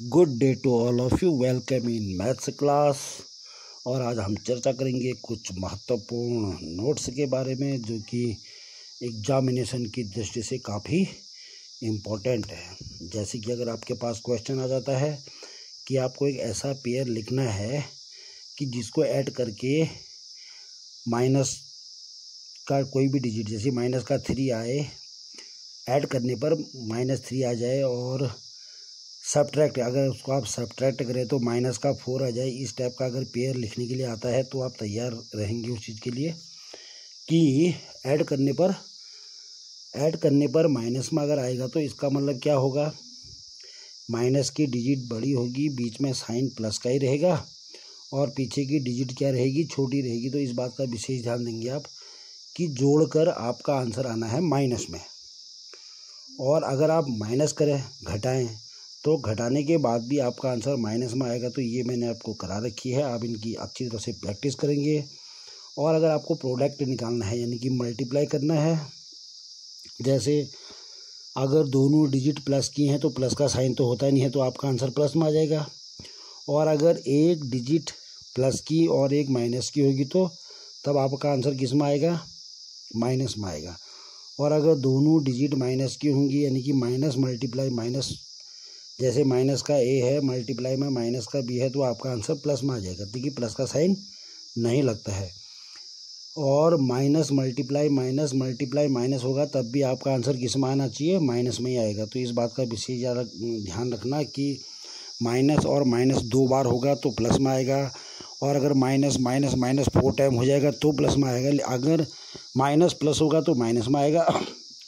Good day to all of you welcome in maths class और आज हम चर्चा करेंगे कुछ महत्वपूर्ण नोट्स के बारे में, जो कि एग्जामिनेशन की दृष्टि से काफ़ी इम्पोर्टेंट है। जैसे कि अगर आपके पास क्वेश्चन आ जाता है कि आपको एक ऐसा पेयर लिखना है कि जिसको ऐड करके माइनस का कोई भी डिजिट जैसे माइनस का थ्री आए ऐड करने पर माइनस थ्री आ जाए और सब्ट्रैक्ट अगर उसको आप सब्ट्रैक्ट करें तो माइनस का फोर आ जाए। इस टाइप का अगर पेयर लिखने के लिए आता है तो आप तैयार रहेंगे उस चीज़ के लिए कि ऐड करने पर ऐड करने पर माइनस में अगर आएगा तो इसका मतलब क्या होगा? माइनस की डिजिट बड़ी होगी, बीच में साइन प्लस का ही रहेगा और पीछे की डिजिट क्या रहेगी? छोटी रहेगी। तो इस बात का विशेष ध्यान देंगे आप कि जोड़कर आपका आंसर आना है माइनस में। और अगर आप माइनस करें, घटाएँ तो घटाने के बाद भी आपका आंसर माइनस में आएगा तो ये मैंने आपको करा रखी है। आप इनकी अच्छी तरह से प्रैक्टिस करेंगे। और अगर आपको प्रोडक्ट निकालना है, यानी कि मल्टीप्लाई करना है, जैसे अगर दोनों डिजिट प्लस की हैं तो प्लस का साइन तो होता नहीं है तो आपका आंसर प्लस में आ जाएगा। और अगर एक डिजिट प्लस की और एक माइनस की होगी तो तब आपका आंसर किसमें आएगा? माइनस में आएगा। और अगर दोनों डिजिट माइनस की होंगी, यानी कि माइनस मल्टीप्लाई माइनस जैसे माइनस का ए है, मल्टीप्लाई में माइनस का बी है तो आपका आंसर प्लस में आ जाएगा। देखिए, प्लस का साइन नहीं लगता है। और minus multiply minus multiply, minus होगा, तब भी आपका आंसर किसमें आना चाहिए? माइनस में ही आएगा। तो इस बात का विशेष ज़्यादा ध्यान रखना कि माइनस और माइनस दो बार होगा तो प्लस में आएगा। और अगर minus minus minus four time हो जाएगा तो प्लस में आएगा। अगर माइनस प्लस होगा तो माइनस में आएगा।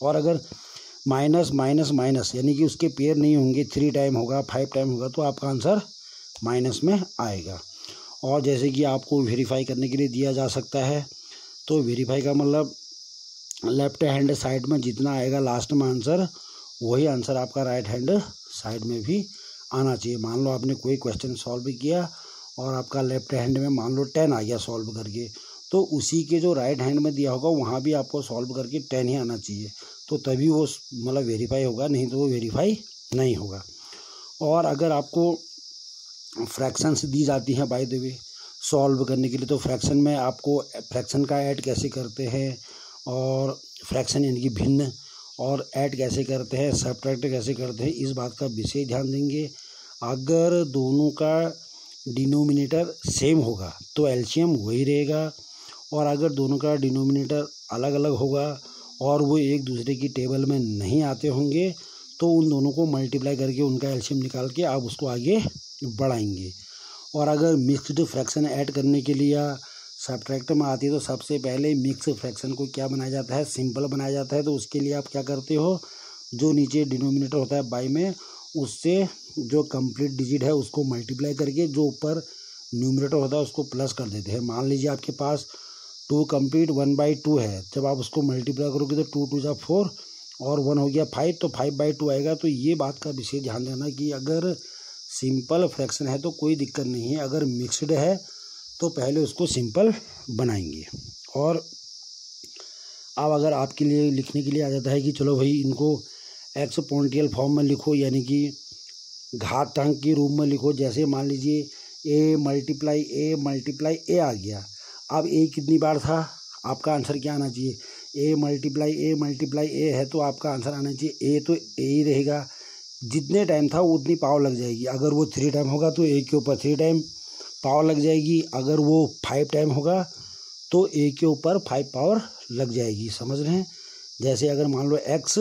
और अगर माइनस माइनस माइनस, यानी कि उसके पेयर नहीं होंगे थ्री टाइम होगा फाइव टाइम होगा तो आपका आंसर माइनस में आएगा। और जैसे कि आपको वेरीफाई करने के लिए दिया जा सकता है तो वेरीफाई का मतलब लेफ़्ट हैंड साइड में जितना आएगा लास्ट में आंसर वही आंसर आपका राइट हैंड साइड में भी आना चाहिए। मान लो आपने कोई क्वेश्चन सॉल्व किया और आपका लेफ़्ट हैंड में मान लो टेन आ गया सॉल्व करके तो उसी के जो राइट हैंड में दिया होगा, वहाँ भी आपको सॉल्व करके टेन ही आना चाहिए। तो तभी वो मतलब वेरीफाई होगा, नहीं तो वो वेरीफाई नहीं होगा। और अगर आपको फ्रैक्शंस दी जाती हैं बाय द वे सॉल्व करने के लिए तो फ्रैक्शन में आपको फ्रैक्शन का ऐड कैसे करते हैं और फ्रैक्शन यानी कि भिन्न और ऐड कैसे करते हैं सब्ट्रैक्ट कैसे करते हैं, इस बात का विशेष ध्यान देंगे। अगर दोनों का डिनोमिनेटर सेम होगा तो एल्शियम वही रहेगा। और अगर दोनों का डिनोमिनेटर अलग अलग होगा और वो एक दूसरे की टेबल में नहीं आते होंगे तो उन दोनों को मल्टीप्लाई करके उनका एल्शियम निकाल के आप उसको आगे बढ़ाएँगे। और अगर मिक्स्ड फ्रैक्शन ऐड करने के लिए सब्ट्रैक्ट में आती है तो सबसे पहले मिक्स फ्रैक्शन को क्या बनाया जाता है? सिंपल बनाया जाता है। तो उसके लिए आप क्या करते हो? जो नीचे डिनोमिनेटर होता है बाई में, उससे जो कंप्लीट डिजिट है उसको मल्टीप्लाई करके जो ऊपर न्यूमिनेटर होता है उसको प्लस कर देते हैं। मान लीजिए आपके पास two complete, one by two है। जब आप उसको मल्टीप्लाई करोगे तो टू टू जा फोर और वन हो गया फाइव तो फाइव बाई टू आएगा। तो ये बात का विशेष ध्यान देना कि अगर सिंपल फ्रैक्शन है तो कोई दिक्कत नहीं है। अगर मिक्सड है तो पहले उसको सिंपल बनाएँगे। और अब अगर आपके लिए लिखने के लिए आ जाता है कि चलो भाई इनको एक्स पॉइंटियल फॉर्म में लिखो, यानी कि घात अंक के रूप में लिखो। जैसे मान लीजिए ए मल्टीप्लाई ए मल्टीप्लाई ए आ गया। अब ए कितनी बार था? आपका आंसर क्या आना चाहिए? ए मल्टीप्लाई ए मल्टीप्लाई ए है तो आपका आंसर आना चाहिए। ए तो ए ही रहेगा। जितने टाइम था उतनी पावर लग जाएगी। अगर वो थ्री टाइम होगा तो ए के ऊपर थ्री टाइम पावर लग जाएगी। अगर वो फाइव टाइम होगा तो ए के ऊपर फाइव पावर लग जाएगी। समझ रहे हैं? जैसे अगर मान लो X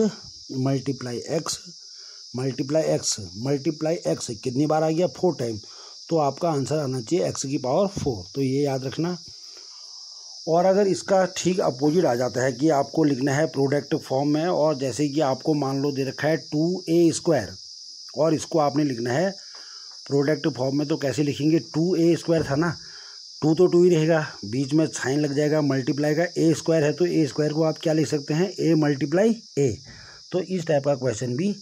multiply X multiply X multiply X कितनी बार आ गया? फोर टाइम तो आपका आंसर आना चाहिए एक्स की पावर फोर तो ये याद रखना। और अगर इसका ठीक अपोजिट आ जाता है कि आपको लिखना है प्रोडक्ट फॉर्म में और जैसे कि आपको मान लो दे रखा है टू ए स्क्वायर और इसको आपने लिखना है प्रोडक्ट फॉर्म में तो कैसे लिखेंगे? टू ए स्क्वायर था ना? टू तो टू ही रहेगा। बीच में साइन लग जाएगा मल्टीप्लाई का ए स्क्वायर है तो ए स्क्वायर को आप क्या लिख सकते हैं? ए मल्टीप्लाई ए तो इस टाइप का क्वेश्चन भी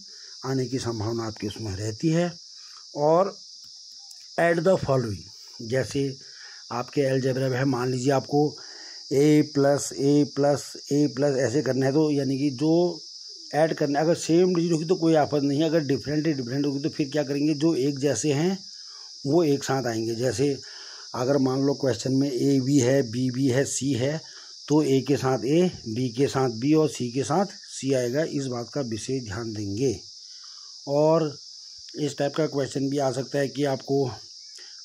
आने की संभावना आपकी उसमें रहती है। और एड द फॉलोइंग जैसे आपके एलजेब्रा में है, मान लीजिए आपको A plus A plus A plus ऐसे करना है तो यानी कि जो ऐड करने अगर सेम डिजिट होगी तो कोई आफत नहीं है, अगर डिफरेंट डिफरेंट होगी तो फिर क्या करेंगे, जो एक जैसे हैं, वो एक साथ आएँगे। जैसे अगर मान लो क्वेश्चन में ए बी है बी बी है सी है तो ए के साथ ए बी के साथ बी और सी के साथ सी आएगा। इस बात का विशेष ध्यान देंगे। और इस टाइप का क्वेश्चन भी आ सकता है कि आपको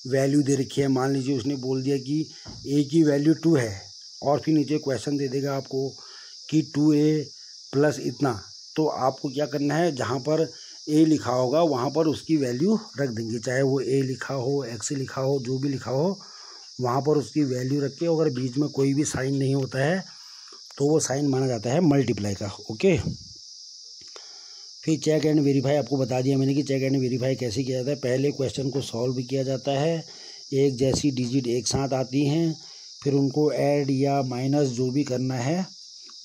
वैल्यू दे रखी है। मान लीजिए उसने बोल दिया कि ए की वैल्यू टू है। और फिर नीचे क्वेश्चन दे देगा आपको कि टू ए प्लस इतना। तो आपको क्या करना है? जहाँ पर ए लिखा होगा, वहाँ पर उसकी वैल्यू रख देंगे। चाहे वो ए लिखा हो एक्स लिखा हो, जो भी लिखा हो, वहाँ पर उसकी वैल्यू रख के अगर बीच में कोई भी साइन नहीं होता है तो वो साइन माना जाता है मल्टीप्लाई का ओके फिर चेक एंड वेरीफाई आपको बता दिया मैंने कि चेक एंड वेरीफाई कैसे किया जाता है। पहले क्वेश्चन को सॉल्व किया जाता है। एक जैसी डिजिट एक साथ आती हैं। फिर उनको ऐड या माइनस जो भी करना है,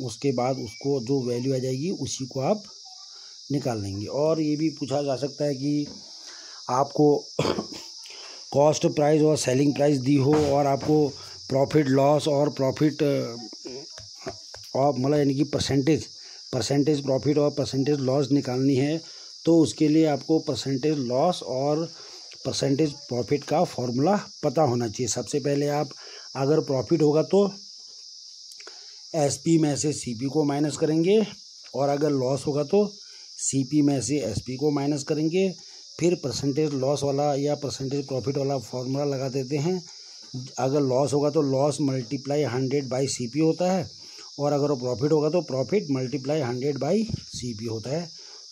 उसके बाद उसको जो वैल्यू आ जाएगी, उसी को आप निकाल लेंगे। और ये भी पूछा जा सकता है कि आपको कॉस्ट प्राइस और सेलिंग प्राइस दी हो और आपको प्रॉफिट लॉस और प्रॉफिट और मतलब यानी कि परसेंटेज परसेंटेज प्रॉफिट और परसेंटेज लॉस निकालनी है तो उसके लिए आपको परसेंटेज लॉस और परसेंटेज प्रॉफिट का फॉर्मूला पता होना चाहिए। सबसे पहले आप अगर प्रॉफिट होगा तो एसपी में से सीपी को माइनस करेंगे और अगर लॉस होगा तो सीपी में से एसपी को माइनस करेंगे। फिर परसेंटेज लॉस वाला या परसेंटेज प्रॉफिट वाला फॉर्मूला लगा देते हैं। अगर लॉस होगा तो loss multiply hundred by C P होता है और अगर वो प्रॉफिट होगा तो profit multiply hundred by C P होता है।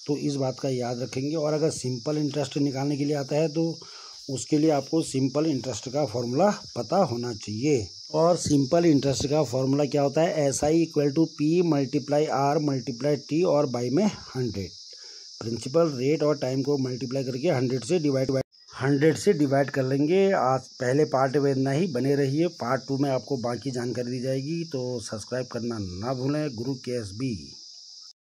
तो इस बात का याद रखेंगे और अगर सिंपल इंटरेस्ट निकालने के लिए आता है तो उसके लिए आपको सिंपल इंटरेस्ट का फॉर्मूला पता होना चाहिए। और सिंपल इंटरेस्ट का फॉर्मूला क्या होता है? S I equal to P multiply R multiply T और बाई में हंड्रेड प्रिंसिपल रेट और टाइम को मल्टीप्लाई करके हंड्रेड से डिवाइड हंड्रेड से डिवाइड कर लेंगे। आज पहले पार्ट में इतना ही। बने रहिए। पार्ट टू में आपको बाकी जानकारी दी जाएगी। तो सब्सक्राइब करना ना भूलें। गुरु के एस बी